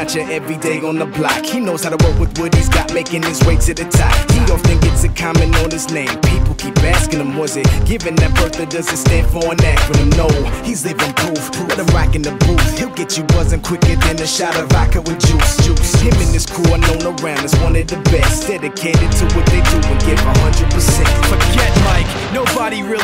Not your everyday on the block. He knows how to work with what he's got, making his way to the top. He often gets a comment on his name. People keep asking him, was it given that birth or does it stand for an acronym? No, he's living proof. Let him rock in the booth. He'll get you buzzing quicker than a shot of vodka with juice. Juice. Him and his crew are known around as one of the best. Dedicated to what they do and give 100%.